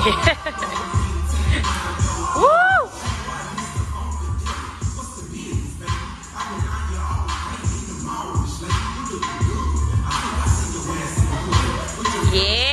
Yeah. Woo! Yeah.